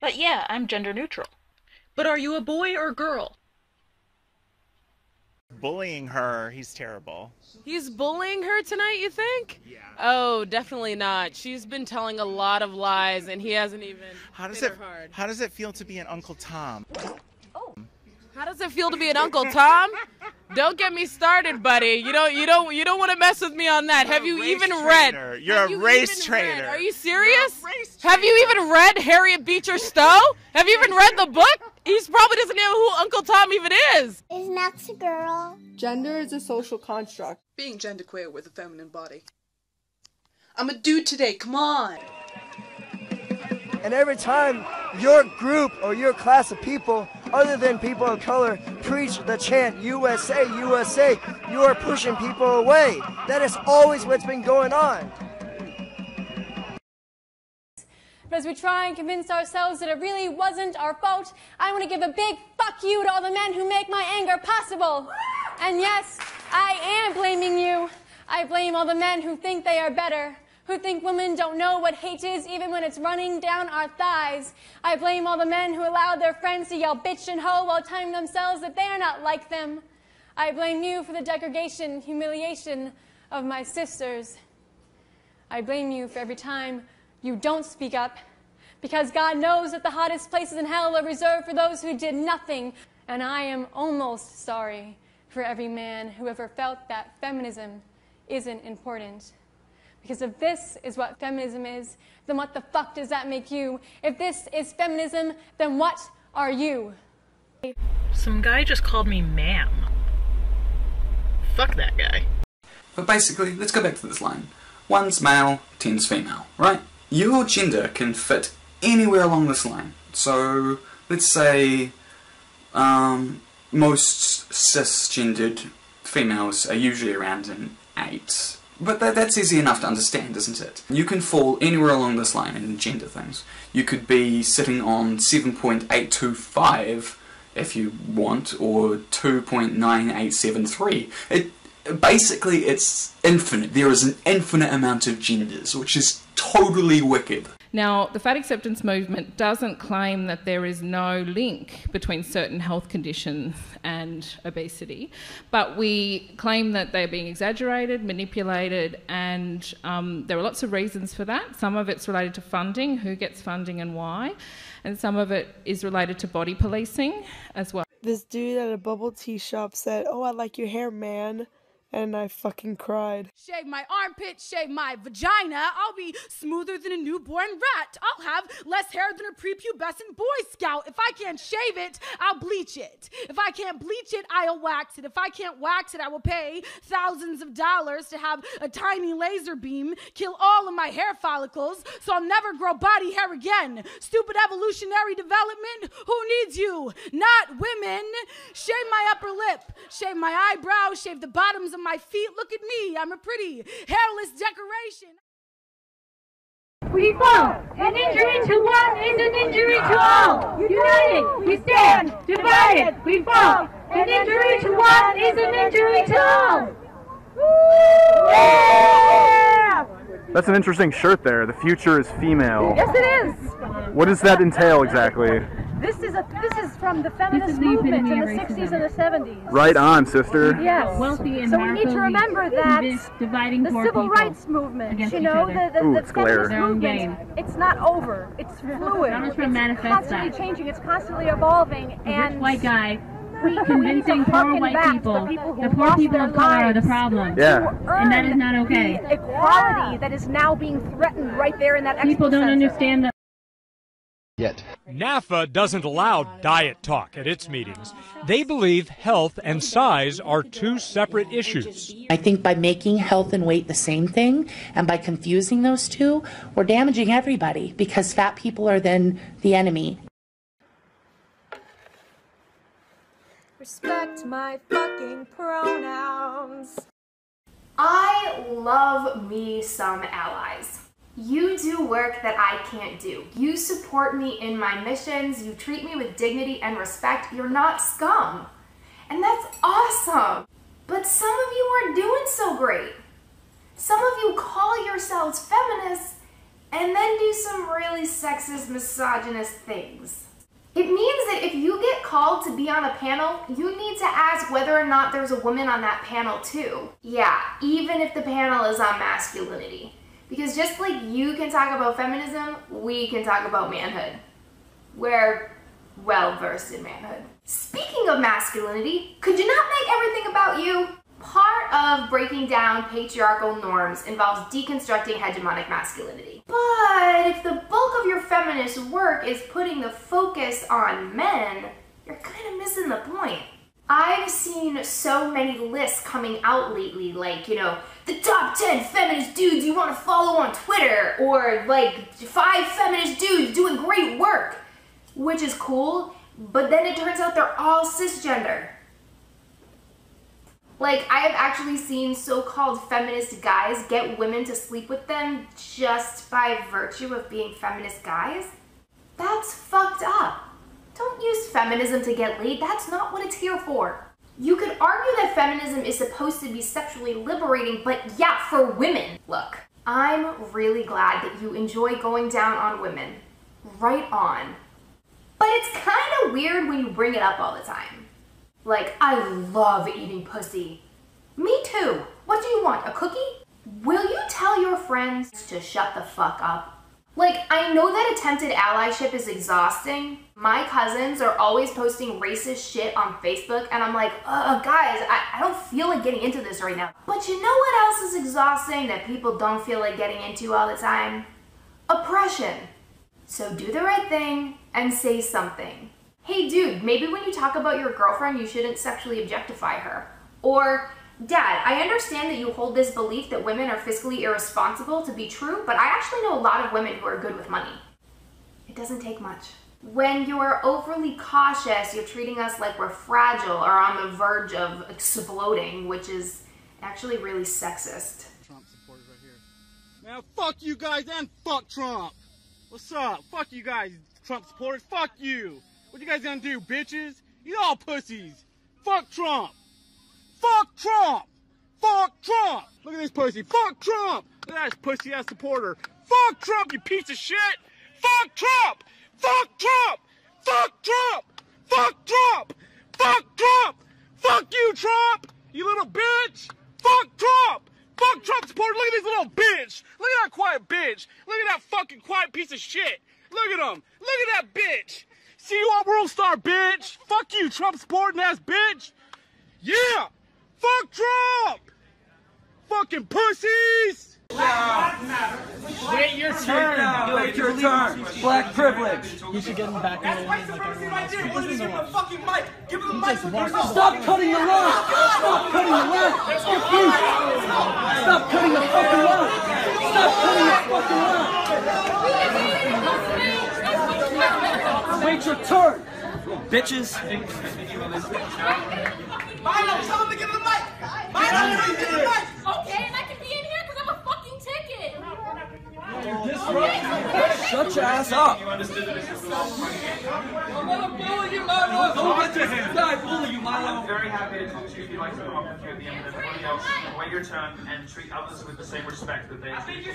But yeah, I'm gender neutral. But are you a boy or girl? Bullying her, he's terrible. He's bullying her tonight, you think? Yeah. Oh, definitely not. She's been telling a lot of lies, and he hasn't even How does hit it her hard. How does it feel to be an Uncle Tom? Oh. How does it feel to be an Uncle Tom? Don't get me started, buddy. You don't, you don't, you don't want to mess with me on that. Have you even trainer. read? You're a you race even read- trainer. Are you serious? You're a race Have you even read Harriet Beecher Stowe? Have you even read the book? He probably doesn't know who Uncle Tom even is. Is Max a girl? Gender is a social construct. Being genderqueer with a feminine body. I'm a dude today, come on! And every time your group or your class of people, other than people of color, preach the chant USA, USA, you are pushing people away. That is always what's been going on. But as we try and convince ourselves that it really wasn't our fault, I want to give a big fuck you to all the men who make my anger possible. And yes, I am blaming you. I blame all the men who think they are better, who think women don't know what hate is even when it's running down our thighs. I blame all the men who allow their friends to yell bitch and hoe while telling themselves that they are not like them. I blame you for the degradation, humiliation of my sisters. I blame you for every time you don't speak up because God knows that the hottest places in hell are reserved for those who did nothing. And I am almost sorry for every man who ever felt that feminism isn't important. Because if this is what feminism is, then what the fuck does that make you? If this is feminism, then what are you? Some guy just called me ma'am. Fuck that guy. But basically, let's go back to this line. One's male, ten's female, right? Your gender can fit anywhere along this line. So, let's say, um, most cisgendered females are usually around an 8. But that, that's easy enough to understand, isn't it? You can fall anywhere along this line in gender things. You could be sitting on 7.825 if you want, or 2.9873. It basically it's infinite. There is an infinite amount of genders, which is totally wicked. Now, the fat acceptance movement doesn't claim that there is no link between certain health conditions and obesity, but we claim that they're being exaggerated, manipulated, and um, there are lots of reasons for that. Some of it's related to funding, who gets funding and why, and some of it is related to body policing as well. This dude at a bubble tea shop said, Oh, I like your hair, man. And I fucking cried. Shave my armpit, shave my vagina. I'll be smoother than a newborn rat. I'll have less hair than a prepubescent Boy Scout. If I can't shave it, I'll bleach it. If I can't bleach it, I'll wax it. If I can't wax it, I will pay thousands of dollars to have a tiny laser beam kill all of my hair follicles so I'll never grow body hair again. Stupid evolutionary development? Who needs you? Not women. Shave my upper lip, shave my eyebrows, shave the bottoms of my feet. Look at me. I'm a pretty hairless decoration. We fall. An injury to one is an injury to all. United, we stand. Divided, we fall. An injury to one is an injury to all. Yeah! That's an interesting shirt there. The future is female. Yes, it is. What does that entail exactly? This is a this is from the feminist movement in the 60s and the 70s. Right on, sister. Yes. Wealthy and so we need to remember that convince dividing the civil people rights movement, against you each know, other. the, the, Ooh, the it's glare. feminist movement, it's not over. It's fluid. It's constantly that. changing. It's constantly evolving. A and rich white guy we, convincing we need to poor white people, the people, the poor people of color are the problem. Yeah. And that is not okay. The equality that is now being threatened right there in that People expo don't center. understand that. Yet. NAAFA doesn't allow diet talk at its meetings. They believe health and size are two separate issues. I think by making health and weight the same thing and by confusing those two, we're damaging everybody because fat people are then the enemy. Respect my fucking pronouns. I love me some allies. You do work that I can't do. You support me in my missions. You treat me with dignity and respect. You're not scum. And that's awesome. But some of you aren't doing so great. Some of you call yourselves feminists and then do some really sexist, misogynist things. It means that if you get called to be on a panel, you need to ask whether or not there's a woman on that panel too. Yeah, even if the panel is on masculinity. Because just like you can talk about feminism, we can talk about manhood. We're well versed in manhood. Speaking of masculinity, could you not make everything about you? Part of breaking down patriarchal norms involves deconstructing hegemonic masculinity. But if the bulk of your feminist work is putting the focus on men, you're kind of missing the point. I've seen so many lists coming out lately, like, you know, the top 10 feminist dudes you want to follow on Twitter, or like five feminist dudes doing great work, which is cool, but then it turns out they're all cisgender. Like, I have actually seen so-called feminist guys get women to sleep with them just by virtue of being feminist guys. That's fucked up. Don't use feminism to get laid. That's not what it's here for. You could argue that feminism is supposed to be sexually liberating, but yeah, for women. Look, I'm really glad that you enjoy going down on women. Right on. But it's kind of weird when you bring it up all the time. Like, I love eating pussy. Me too. What do you want, a cookie? Will you tell your friends to shut the fuck up? Like, I know that attempted allyship is exhausting. My cousins are always posting racist shit on Facebook, and I'm like, uh, guys, I, I don't feel like getting into this right now. But you know what else is exhausting that people don't feel like getting into all the time? Oppression. So do the right thing and say something. Hey dude, maybe when you talk about your girlfriend, you shouldn't sexually objectify her. Or, Dad, I understand that you hold this belief that women are fiscally irresponsible to be true, but I actually know a lot of women who are good with money. It doesn't take much. When you're overly cautious, you're treating us like we're fragile or on the verge of exploding, which is actually really sexist. Trump supporters right here. Man, fuck you guys and fuck Trump. What's up? Fuck you guys, Trump supporters. Fuck you. What you guys gonna do, bitches? You all pussies. Fuck Trump. Fuck Trump. Fuck Trump. Look at this pussy. Fuck Trump. Look at that pussy ass supporter. Fuck Trump, you piece of shit. Fuck Trump. Fuck Trump. Fuck Trump. Fuck Trump. Fuck Trump. Fuck you, Trump. You little bitch. Fuck Trump. Fuck Trump supporter. Look at this little bitch. Look at that quiet bitch. Look at that fucking quiet piece of shit. Look at him. Look at that bitch. See you on World Star, bitch. Fuck you, Trump supporting ass bitch. Yeah. Fuck Trump. Fucking pussies. Wait your turn. Wait your turn. Black privilege. You should get him back in the ring like everyone else. He doesn't know fucking mic. Give him He just wants to- Stop cutting the line. Stop cutting the line. Refuse. Stop cutting the fucking line. Stop cutting the fucking line. Wait your turn. Bitches. Milo, tell him to get in the mic. Milo, tell him to get in the mic. Okay, and I can be in here because I'm a fucking ticket. Shut your ass up. I'm very happy to talk to you if you'd like to come up with you at the end, but everybody else, wait your turn and treat others with the same respect that they treat you.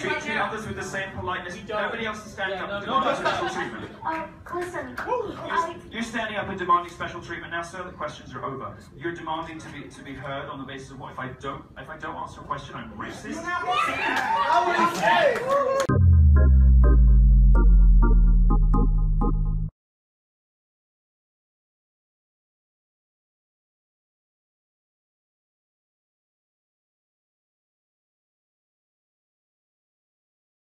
Treat, treat others with the same politeness. Nobody else is standing up and demanding special treatment. Uh, listen, You're, you're standing up and demanding special treatment now, sir. The questions are over. You're demanding to be to be heard on the basis of what? If I don't if I don't answer a question, I'm racist.